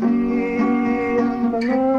kami the mga